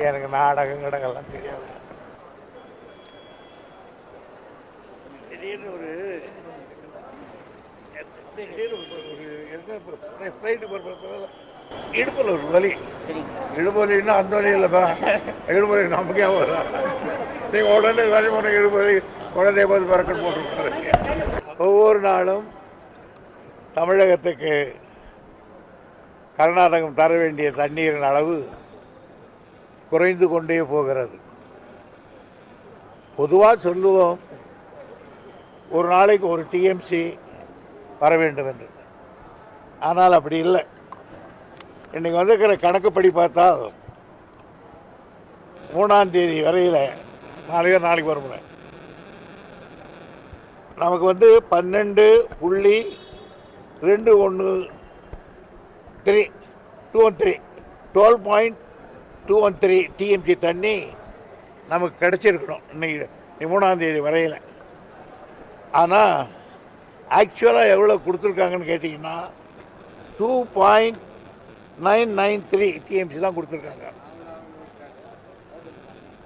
எனக்கு நாடகம் கிடங்கெல்லாம் தெரியாது. திடீர்னு ஒரு திடீர்னு ஒரு- இடுப்பில் ஒரு வலி. இடுபொலின்னா அந்த வலி இல்லைப்பா. இடுபொலி நமக்கே வரும்? நீங்கள் உடனே வேலை பண்ண இடுபொலி குழந்தை போது பறக்க போட்டு ஒவ்வொரு நாளும் தமிழகத்துக்கு கர்நாடகம் தர வேண்டிய தண்ணீரின் அளவு குறைந்து கொண்டே போகிறது. பொதுவாக சொல்லுவோம் ஒரு நாளைக்கு ஒரு டிஎம்சி வர வேண்டும் என்று. ஆனால் அப்படி இல்லை. இன்றைக்கி வந்திருக்கிற கணக்குப்படி பார்த்தால் மூணாம் தேதி வரையில் நாளைக்கு நாளைக்கு வருமுறை நமக்கு வந்து பன்னெண்டு புள்ளி ரெண்டு ஒன்று three two one three twelve point two one three TMC தண்ணி நமக்கு கிடச்சிருக்கணும். இன்னைக்கு மூணாந்தேதி வரையில். ஆனால் ஆக்சுவலாக எவ்வளோ கொடுத்துருக்காங்கன்னு கேட்டிங்கன்னா two point nine nine three TMC தான் கொடுத்துருக்காங்க.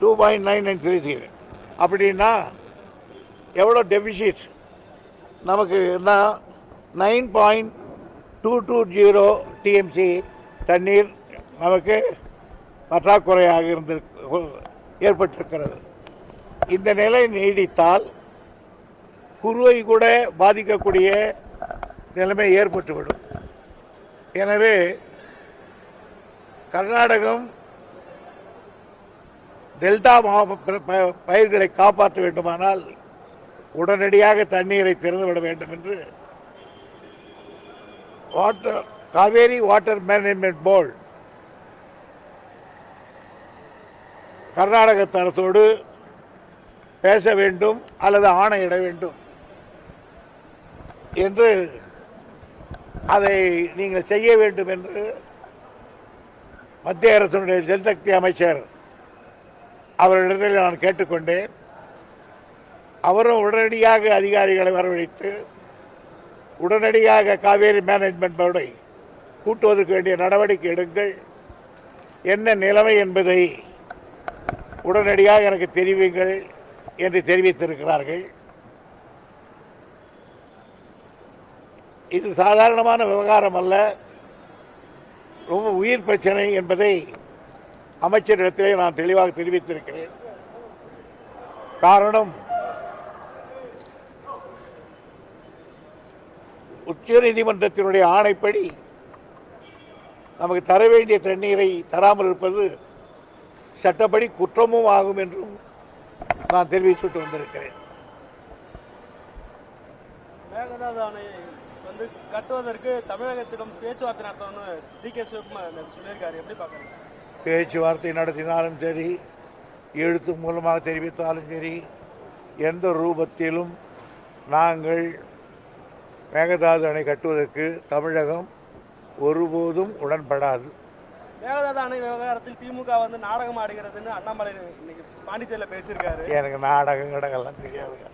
Two point nine nine three three அப்படின்னா எவ்வளோ டெபிசிட் நமக்கு என்ன? Nine point two two zero TMC தண்ணீர் நமக்கு பற்றாக்குறையாக இருந்து ஏற்பட்டிருக்கிறது. இந்த நிலை நீடித்தால் குருவை கூட பாதிக்கக்கூடிய நிலைமை ஏற்பட்டுவிடும். எனவே கர்நாடகம் டெல்டா பயிர்களை காப்பாற்ற வேண்டுமானால் உடனடியாக தண்ணீரை திறந்துவிட வேண்டும் என்று water Kaveri water management board Karnataka அரசோடு பேச வேண்டும் அல்லது ஆணையிட வேண்டும் என்று அதை நீங்கள் செய்ய வேண்டும் என்று மத்திய அரசினுடைய ஜல்சக்தி அமைச்சர் அவர்களிடத்தில் நான் கேட்டுக்கொண்டேன். அவரும் உடனடியாக அதிகாரிகளை வரவழைத்து உடனடியாக காவேரி மேனேஜ்மெண்ட் போர்டை கூட்டுவதற்கு வேண்டிய நடவடிக்கை எடுங்கள். என்ன நிலைமை என்பதை உடனடியாக எனக்கு தெரிவிங்கள் என்று தெரிவித்திருக்கிறார்கள். இது சாதாரணமான விவகாரம் அல்ல. ரொம்ப உயிர் பிரச்சனை என்பதை அமைச்சரிடத்திலே நான் தெளிவாக தெரிவித்திருக்கிறேன். காரணம் உச்ச நீதிமன்றத்தினுடைய ஆணைப்படி நமக்கு தர வேண்டிய தண்ணீரை தராமல் இருப்பது சட்டப்படி குற்றமும் ஆகும் என்றும் நான் தெரிவித்துட்டு வந்திருக்கிறேன். மேகதாது அணை வந்து கட்டுவதற்கு தமிழகத்திடம் பேச்சுவார்த்தை நடத்தணும்னு டி கே சிவகுமார் சொல்லியிருக்காரு. எப்படி பார்க்குறீங்க? பேச்சுவார்த்தை நடத்தினாலும் சரி எழுத்து மூலமாக தெரிவித்தாலும் சரி எந்த ரூபத்திலும் நாங்கள் மேகதாது அணை கட்டுவதற்கு தமிழகம் ஒருபோதும் உடன்படாது. மேகதாது அணை விவகாரத்தில் திமுக வந்து நாடகம் ஆடுகிறதுன்னு அண்ணாமலை இன்னைக்கு பாண்டிச்சேரியில் பேசியிருக்காரு எனக்கு நாடகம் கிடங்கெல்லாம் தெரியாதுங்க.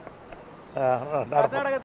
கர்நாடக